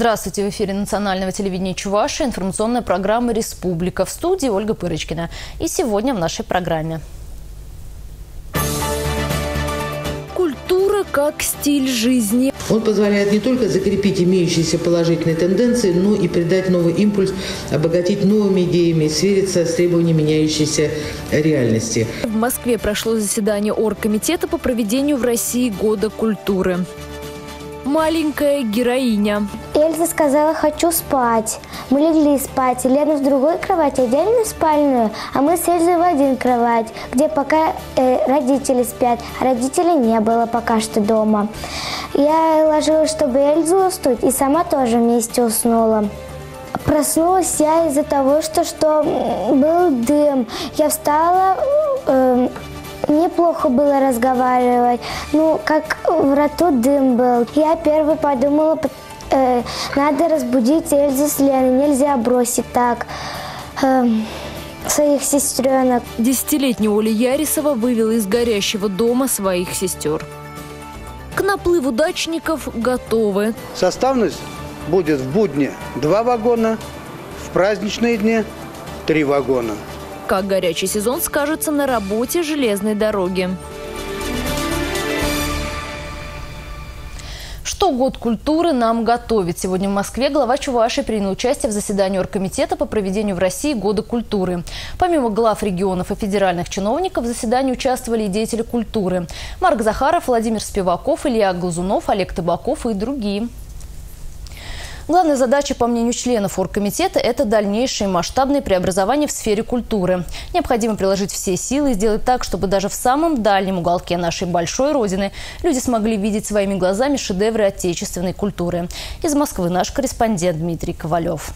Здравствуйте, в эфире национального телевидения Чуваши, информационная программа «Республика». В студии Ольга Пырочкина. И сегодня в нашей программе. Культура как стиль жизни. Он позволяет не только закрепить имеющиеся положительные тенденции, но и придать новый импульс, обогатить новыми идеями, свериться с требованиями меняющейся реальности. В Москве прошло заседание Оргкомитета по проведению в России Года культуры маленькая героиня. Эльза сказала «хочу спать». Мы легли спать. Лена в другой кровати, отдельно спальную, а мы с Эльзой в один кровать, где пока э, родители спят. Родителей не было пока что дома. Я ложилась, чтобы Эльзу уснуть, и сама тоже вместе уснула. Проснулась я из-за того, что, что был дым. Я встала, Неплохо было разговаривать. Ну, как в роту дым был. Я первый подумала, э, надо разбудить Эльзу с Леной. Нельзя бросить так. Э, своих сестренок. Десятилетняя Оля Ярисова вывела из горящего дома своих сестер. К наплыву дачников готовы. Составность будет в будни два вагона, в праздничные дни три вагона – как горячий сезон скажется на работе железной дороги. Что год культуры нам готовит? Сегодня в Москве глава Чуваши принял участие в заседании Оргкомитета по проведению в России Года культуры. Помимо глав регионов и федеральных чиновников в заседании участвовали и деятели культуры. Марк Захаров, Владимир Спиваков, Илья Глазунов, Олег Табаков и другие. Главная задача, по мнению членов оргкомитета, это дальнейшее масштабное преобразование в сфере культуры. Необходимо приложить все силы и сделать так, чтобы даже в самом дальнем уголке нашей большой родины люди смогли видеть своими глазами шедевры отечественной культуры. Из Москвы наш корреспондент Дмитрий Ковалев.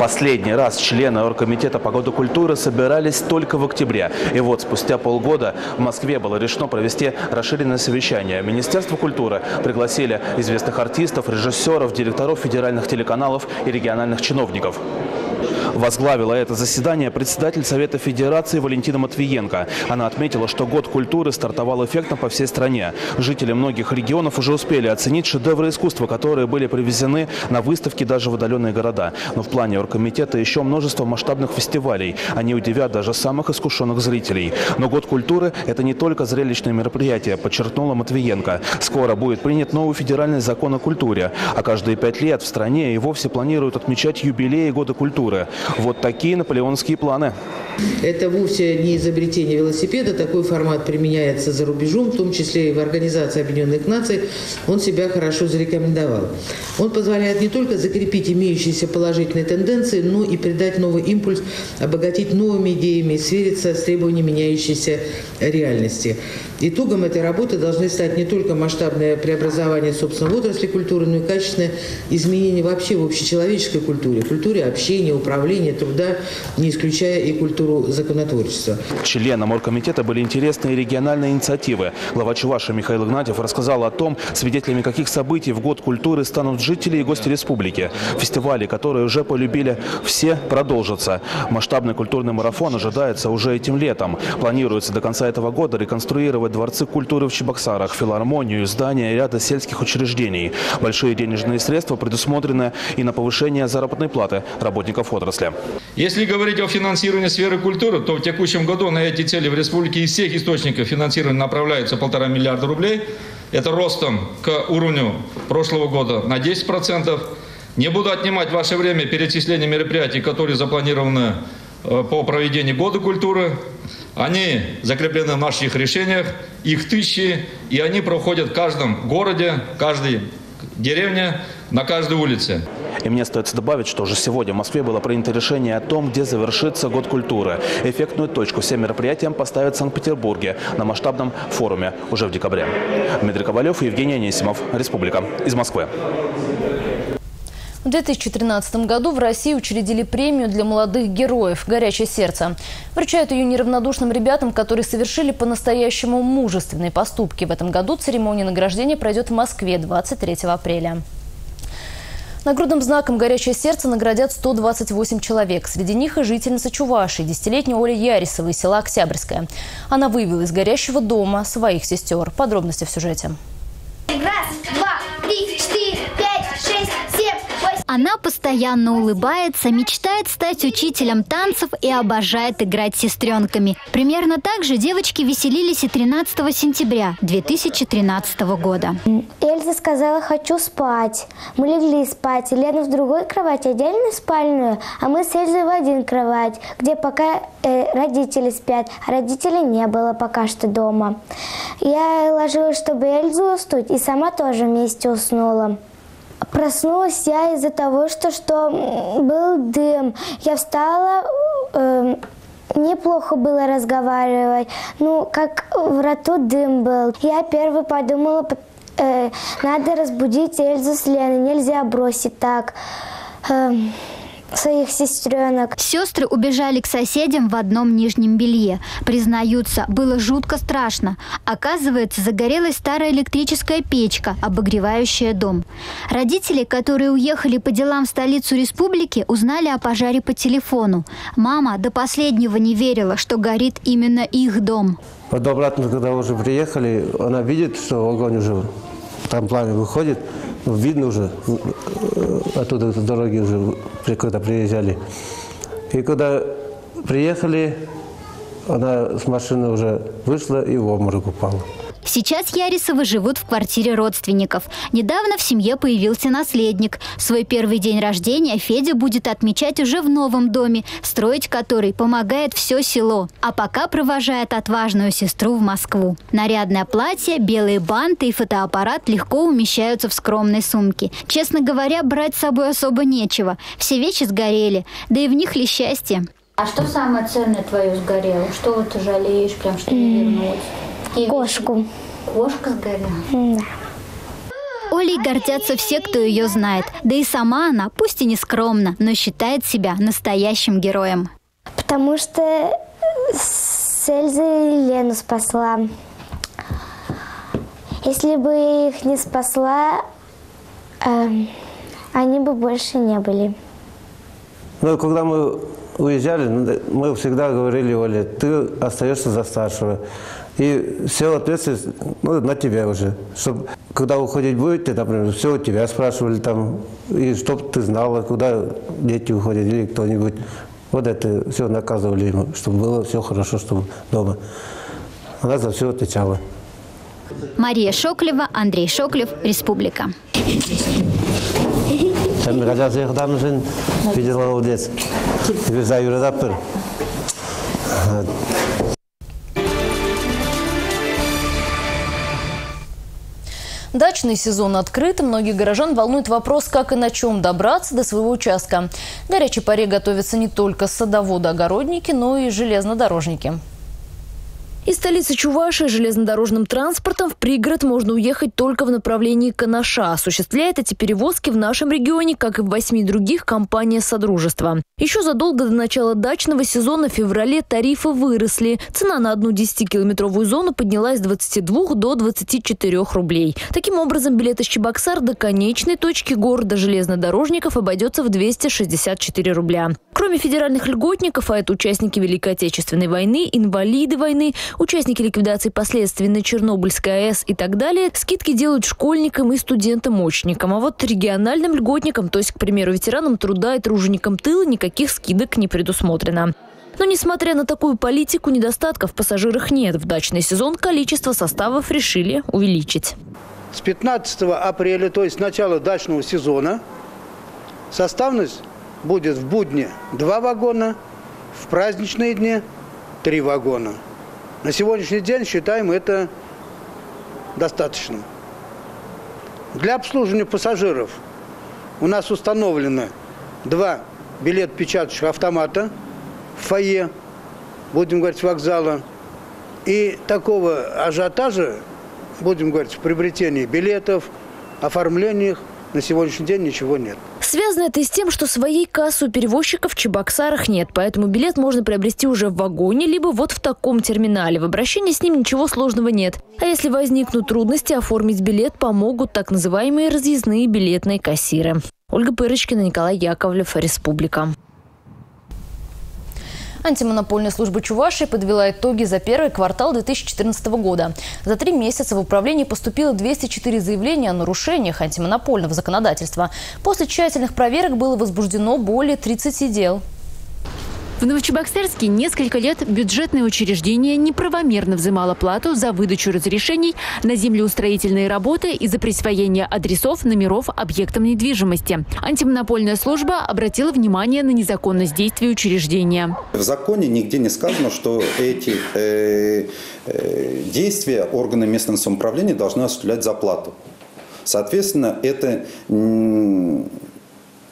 Последний раз члены Оргкомитета по году культуры собирались только в октябре. И вот спустя полгода в Москве было решено провести расширенное совещание. Министерство культуры пригласили известных артистов, режиссеров, директоров федеральных телеканалов и региональных чиновников. Возглавила это заседание председатель Совета Федерации Валентина Матвиенко. Она отметила, что год культуры стартовал эффектно по всей стране. Жители многих регионов уже успели оценить шедевры искусства, которые были привезены на выставки даже в удаленные города. Но в плане оргкомитета еще множество масштабных фестивалей. Они удивят даже самых искушенных зрителей. Но год культуры – это не только зрелищное мероприятие, подчеркнула Матвиенко. Скоро будет принят новый федеральный закон о культуре. А каждые пять лет в стране и вовсе планируют отмечать юбилеи года культуры. Вот такие наполеонские планы. Это вовсе не изобретение велосипеда. Такой формат применяется за рубежом, в том числе и в Организации Объединенных Наций. Он себя хорошо зарекомендовал. Он позволяет не только закрепить имеющиеся положительные тенденции, но и придать новый импульс, обогатить новыми идеями, свериться с требованиями меняющейся реальности. Итогом этой работы должны стать не только масштабное преобразование собственной отрасли культуры, но и качественное изменение вообще в общечеловеческой культуре, культуре общения, управления, труда, не исключая и культуру законотворчества. Членам оргкомитета были интересные региональные инициативы. Глава Чуваша Михаил Игнатьев рассказал о том, свидетелями каких событий в год культуры станут жители и гости республики. Фестивали, которые уже полюбили все, продолжатся. Масштабный культурный марафон ожидается уже этим летом. Планируется до конца этого года реконструировать дворцы культуры в Чебоксарах, филармонию, здания и ряда сельских учреждений. Большие денежные средства предусмотрены и на повышение заработной платы работников отрасли. Если говорить о финансировании сферы культуры, то в текущем году на эти цели в республике из всех источников финансирования направляется полтора миллиарда рублей. Это ростом к уровню прошлого года на 10%. Не буду отнимать ваше время перечисления мероприятий, которые запланированы по проведению Года культуры. Они закреплены в наших решениях, их тысячи, и они проходят в каждом городе, каждой деревне, на каждой улице. И мне остается добавить, что уже сегодня в Москве было принято решение о том, где завершится год культуры. Эффектную точку всем мероприятиям поставят в Санкт-Петербурге на масштабном форуме уже в декабре. Дмитрий Ковалев и Евгений Анисимов. Республика. Из Москвы. В 2013 году в России учредили премию для молодых героев «Горячее сердце». Вручают ее неравнодушным ребятам, которые совершили по-настоящему мужественные поступки. В этом году церемония награждения пройдет в Москве 23 апреля. Нагрудным знаком «Горячее сердце» наградят 128 человек. Среди них и жительница Чувашии, десятилетняя Оля Ярисова из села Октябрьская. Она вывела из горящего дома своих сестер. Подробности в сюжете. Раз, два, три, четыре, пять, Она постоянно улыбается, мечтает стать учителем танцев и обожает играть с сестренками. Примерно так же девочки веселились и 13 сентября 2013 года. Эльза сказала «хочу спать». Мы легли спать. Лена в другой кровати, отдельно спальную, а мы с Эльзой в один кровать, где пока э, родители спят, а родителей не было пока что дома. Я ложилась, чтобы Эльзу уснуть, и сама тоже вместе уснула. Проснулась я из-за того, что, что был дым. Я встала, э, неплохо было разговаривать. Ну, как в роту дым был. Я первый подумала, э, надо разбудить Эльзу с Леной, нельзя бросить так. Э, своих сестренок. Сестры убежали к соседям в одном нижнем белье. Признаются, было жутко страшно. Оказывается, загорелась старая электрическая печка, обогревающая дом. Родители, которые уехали по делам в столицу республики, узнали о пожаре по телефону. Мама до последнего не верила, что горит именно их дом. Потом обратно, когда уже приехали, она видит, что огонь уже там пламя выходит, видно уже, э, оттуда с дороги уже, когда приезжали. И когда приехали, она с машины уже вышла и в обморок упала. Сейчас Ярисовы живут в квартире родственников. Недавно в семье появился наследник. Свой первый день рождения Федя будет отмечать уже в новом доме, строить который помогает все село. А пока провожает отважную сестру в Москву. Нарядное платье, белые банты и фотоаппарат легко умещаются в скромной сумке. Честно говоря, брать с собой особо нечего. Все вещи сгорели, да и в них ли счастье. А что самое ценное твое сгорело? Что вот ты жалеешь, прям что не вернулось? Кошку. Кошка сгорела? Да. Олей гордятся все, кто ее знает. Да и сама она, пусть и не скромна, но считает себя настоящим героем. Потому что с Эльзой Лену спасла. Если бы их не спасла, э, они бы больше не были. Ну, когда мы уезжали, мы всегда говорили Оле, ты остаешься за старшего. И все ответственность ну, на тебя уже. Чтоб, когда уходить будете, например, все у тебя спрашивали там, и чтоб ты знала, куда дети уходят или кто-нибудь. Вот это все наказывали ему, чтобы было все хорошо, чтобы дома. Она за все отвечала. Мария Шоклева, Андрей Шоклев, Республика. Sen mi kaçak sayıklar mısın? Bir yıl Дачный сезон открыт, многих горожан волнует вопрос, как и на чем добраться до своего участка. Горячей паре готовятся не только садоводы-огородники, но и железнодорожники. Из столицы Чувашии железнодорожным транспортом в пригород можно уехать только в направлении Канаша. Осуществляет эти перевозки в нашем регионе, как и в восьми других, компания Содружества. Еще задолго до начала дачного сезона в феврале тарифы выросли. Цена на одну 10-километровую зону поднялась с 22 до 24 рублей. Таким образом, билет из Чебоксар до конечной точки города железнодорожников обойдется в 264 рубля. Кроме федеральных льготников, а это участники Великой Отечественной войны, инвалиды войны, участники ликвидации последствий на Чернобыльской АЭС и так далее, скидки делают школьникам и студентам-очникам. А вот региональным льготникам, то есть, к примеру, ветеранам труда и труженикам тыла, никаких скидок не предусмотрено. Но несмотря на такую политику, недостатков пассажирах нет. В дачный сезон количество составов решили увеличить. С 15 апреля, то есть с начала дачного сезона, составность будет в будни два вагона, в праздничные дни три вагона. На сегодняшний день считаем это достаточно. Для обслуживания пассажиров у нас установлено два билет-печатающих автомата в фойе, будем говорить, вокзала. И такого ажиотажа, будем говорить, в приобретении билетов, оформлениях на сегодняшний день ничего нет. Связано это с тем, что своей кассы у перевозчиков в Чебоксарах нет, поэтому билет можно приобрести уже в вагоне, либо вот в таком терминале. В обращении с ним ничего сложного нет. А если возникнут трудности, оформить билет помогут так называемые разъездные билетные кассиры. Ольга Пырочкина, Николай Яковлев, Республика. Антимонопольная служба Чувашии подвела итоги за первый квартал 2014 года. За три месяца в управлении поступило 204 заявления о нарушениях антимонопольного законодательства. После тщательных проверок было возбуждено более 30 дел. В Новочебоксарске несколько лет бюджетное учреждение неправомерно взимало плату за выдачу разрешений на землеустроительные работы и за присвоение адресов номеров объектам недвижимости. Антимонопольная служба обратила внимание на незаконность действий учреждения. В законе нигде не сказано, что эти э, э, действия органы местного самоуправления должны осуществлять за плату. Соответственно, это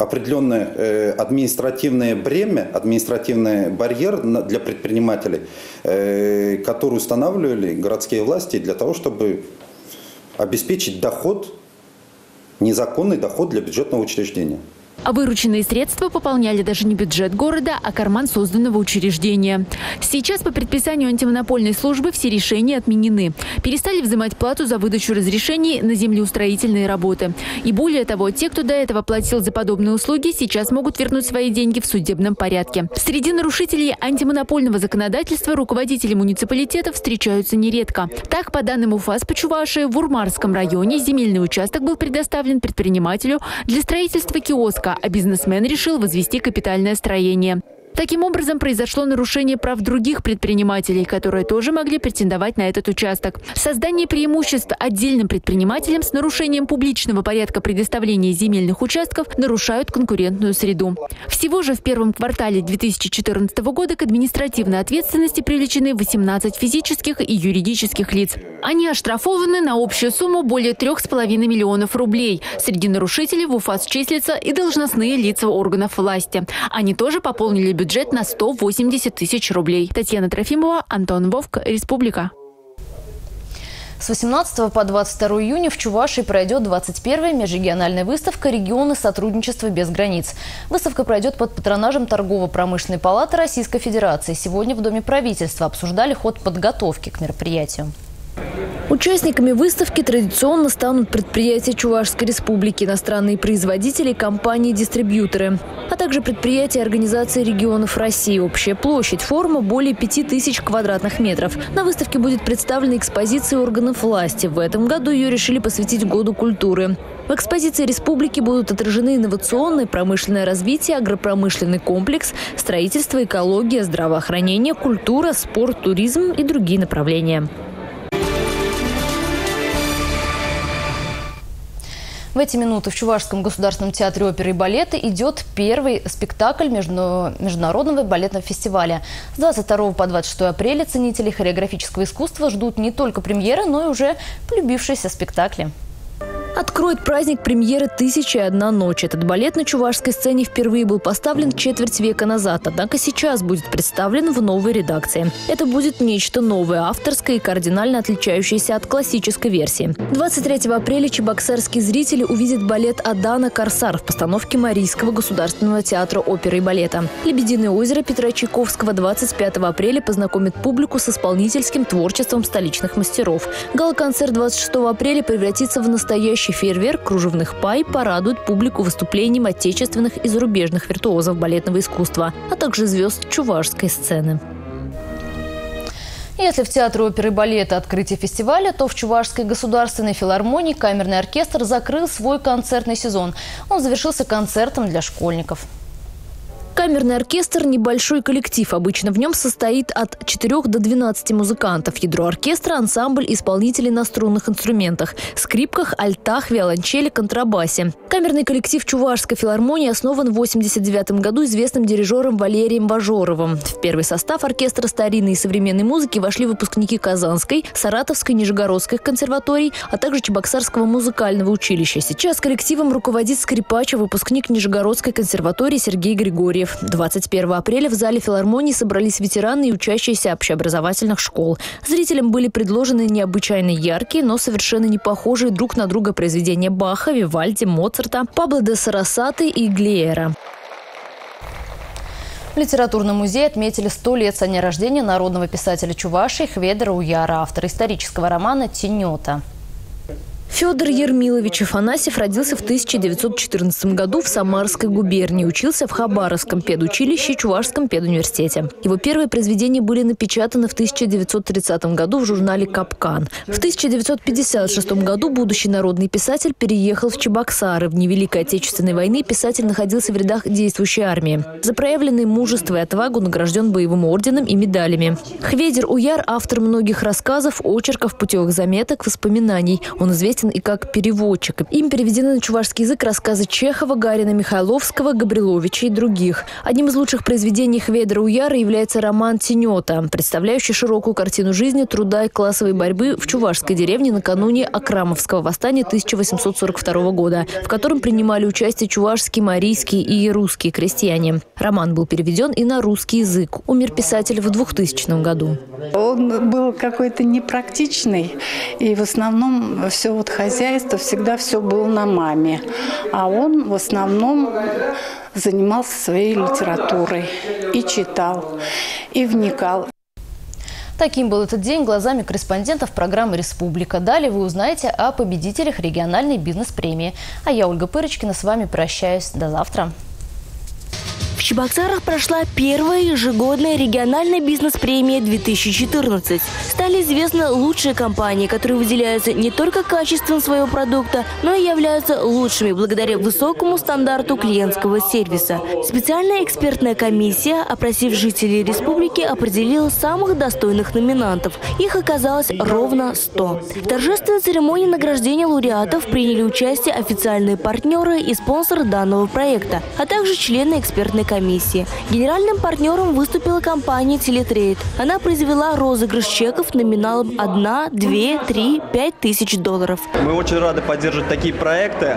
определенное э, административное бремя, административный барьер для предпринимателей, э, который устанавливали городские власти для того, чтобы обеспечить доход, незаконный доход для бюджетного учреждения. А вырученные средства пополняли даже не бюджет города, а карман созданного учреждения. Сейчас по предписанию антимонопольной службы все решения отменены. Перестали взимать плату за выдачу разрешений на землеустроительные работы. И более того, те, кто до этого платил за подобные услуги, сейчас могут вернуть свои деньги в судебном порядке. Среди нарушителей антимонопольного законодательства руководители муниципалитетов встречаются нередко. Так, по данным УФАС по в Урмарском районе земельный участок был предоставлен предпринимателю для строительства киоска а бизнесмен решил возвести капитальное строение. Таким образом, произошло нарушение прав других предпринимателей, которые тоже могли претендовать на этот участок. Создание преимуществ отдельным предпринимателям с нарушением публичного порядка предоставления земельных участков нарушают конкурентную среду. Всего же в первом квартале 2014 года к административной ответственности привлечены 18 физических и юридических лиц. Они оштрафованы на общую сумму более 3,5 миллионов рублей. Среди нарушителей в УФАС числятся и должностные лица органов власти. Они тоже пополнили бюджет на 180 тысяч рублей. Татьяна Трофимова, Антон Вовк, Республика. С 18 по 22 июня в Чувашии пройдет 21-я межрегиональная выставка «Регионы сотрудничества без границ». Выставка пройдет под патронажем Торгово-промышленной палаты Российской Федерации. Сегодня в Доме правительства обсуждали ход подготовки к мероприятию. Участниками выставки традиционно станут предприятия Чувашской республики, иностранные производители, компании-дистрибьюторы, а также предприятия Организации регионов России. Общая площадь форума более 5000 квадратных метров. На выставке будет представлена экспозиция органов власти. В этом году ее решили посвятить Году культуры. В экспозиции республики будут отражены инновационное промышленное развитие, агропромышленный комплекс, строительство, экология, здравоохранение, культура, спорт, туризм и другие направления. В эти минуты в Чувашском государственном театре оперы и балета идет первый спектакль Международного балетного фестиваля. С 22 по 26 апреля ценители хореографического искусства ждут не только премьеры, но и уже полюбившиеся спектакли. Откроет праздник премьеры «Тысяча и одна ночь». Этот балет на чувашской сцене впервые был поставлен четверть века назад, однако сейчас будет представлен в новой редакции. Это будет нечто новое, авторское и кардинально отличающееся от классической версии. 23 апреля чебоксарские зрители увидят балет «Адана Корсар» в постановке Марийского государственного театра оперы и балета. «Лебединое озеро» Петра Чайковского 25 апреля познакомит публику с исполнительским творчеством столичных мастеров. Гала-концерт 26 апреля превратится в настоящий Настоящий фейерверк кружевных пай порадует публику выступлением отечественных и зарубежных виртуозов балетного искусства, а также звезд чувашской сцены. Если в Театре оперы и балета открытие фестиваля, то в Чувашской государственной филармонии камерный оркестр закрыл свой концертный сезон. Он завершился концертом для школьников. Камерный оркестр – небольшой коллектив. Обычно в нем состоит от 4 до 12 музыкантов. Ядро оркестра – ансамбль исполнителей на струнных инструментах – скрипках, альтах, виолончели, контрабасе. Камерный коллектив Чувашской филармонии основан в 1989 году известным дирижером Валерием Бажоровым. В первый состав оркестра старинной и современной музыки вошли выпускники Казанской, Саратовской, Нижегородской консерваторий, а также Чебоксарского музыкального училища. Сейчас коллективом руководит скрипач, выпускник Нижегородской консерватории Сергей Григорьев. Григорьев. 21 апреля в зале филармонии собрались ветераны и учащиеся общеобразовательных школ. Зрителям были предложены необычайно яркие, но совершенно не похожие друг на друга произведения Баха, Вивальди, Моцарта, Пабло де Сарасаты и Глиера. В литературном музее отметили 100 лет со дня рождения народного писателя Чувашии Хведера Уяра, автора исторического романа «Тенета». Федор Ермилович Афанасьев родился в 1914 году в Самарской губернии. Учился в Хабаровском педучилище и Чувашском педуниверситете. Его первые произведения были напечатаны в 1930 году в журнале «Капкан». В 1956 году будущий народный писатель переехал в Чебоксары. В Великой Отечественной войны писатель находился в рядах действующей армии. За проявленные мужество и отвагу награжден боевым орденом и медалями. Хведер Уяр – автор многих рассказов, очерков, путевых заметок, воспоминаний. Он известен известен и как переводчик. Им переведены на чувашский язык рассказы Чехова, Гарина Михайловского, Габриловича и других. Одним из лучших произведений Хведра Уяра является роман «Тенета», представляющий широкую картину жизни, труда и классовой борьбы в чувашской деревне накануне Акрамовского восстания 1842 года, в котором принимали участие чувашские, марийские и русские крестьяне. Роман был переведен и на русский язык. Умер писатель в 2000 году. Он был какой-то непрактичный, и в основном все вот хозяйство всегда все было на маме. А он в основном занимался своей литературой и читал, и вникал. Таким был этот день глазами корреспондентов программы «Республика». Далее вы узнаете о победителях региональной бизнес-премии. А я, Ольга Пырочкина, с вами прощаюсь. До завтра. Чебоксарах прошла первая ежегодная региональная бизнес-премия 2014. Стали известны лучшие компании, которые выделяются не только качеством своего продукта, но и являются лучшими благодаря высокому стандарту клиентского сервиса. Специальная экспертная комиссия, опросив жителей республики, определила самых достойных номинантов. Их оказалось ровно 100. В торжественной церемонии награждения лауреатов приняли участие официальные партнеры и спонсоры данного проекта, а также члены экспертной комиссии. Генеральным партнером выступила компания «Телетрейд». Она произвела розыгрыш чеков номиналом 1, 2, 3, 5 тысяч долларов. Мы очень рады поддерживать такие проекты.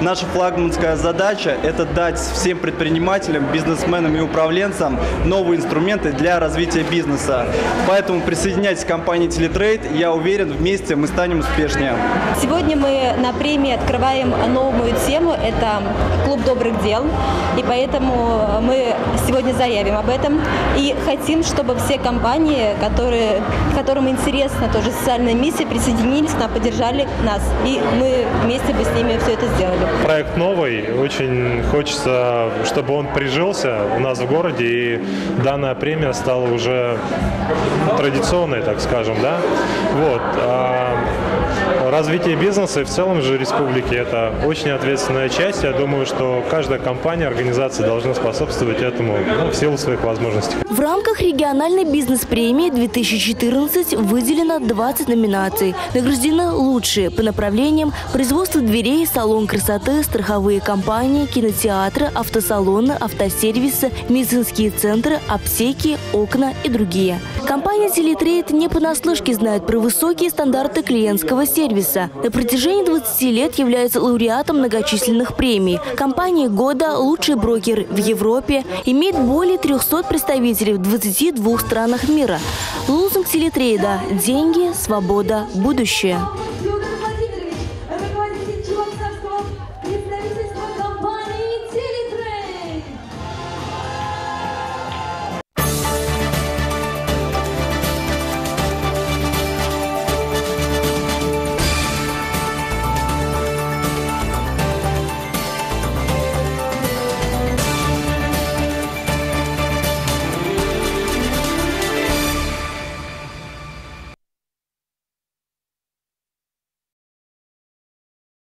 Наша флагманская задача – это дать всем предпринимателям, бизнесменам и управленцам новые инструменты для развития бизнеса. Поэтому присоединяйтесь к компании «Телетрейд». Я уверен, вместе мы станем успешнее. Сегодня мы на премии открываем новую тему – это клуб добрых дел. И поэтому мы сегодня заявим об этом и хотим, чтобы все компании, которые, которым интересна тоже социальная миссия, присоединились к нам, поддержали нас. И мы вместе бы с ними все это сделали. Проект новый, очень хочется, чтобы он прижился у нас в городе, и данная премия стала уже традиционной, так скажем, да. Вот. Развитие бизнеса и в целом же республики – это очень ответственная часть. Я думаю, что каждая компания, организация должна способствовать этому ну, в силу своих возможностей. В рамках региональной бизнес-премии 2014 выделено 20 номинаций. Награждены лучшие по направлениям производство дверей, салон красоты, страховые компании, кинотеатры, автосалоны, автосервисы, медицинские центры, аптеки, окна и другие. Компания «Телетрейд» не понаслышке знает про высокие стандарты клиентского сервиса. На протяжении 20 лет является лауреатом многочисленных премий. Компания года «Лучший брокер в Европе» имеет более 300 представителей в 22 странах мира. Лозунг «Телетрейда» – деньги, свобода, будущее.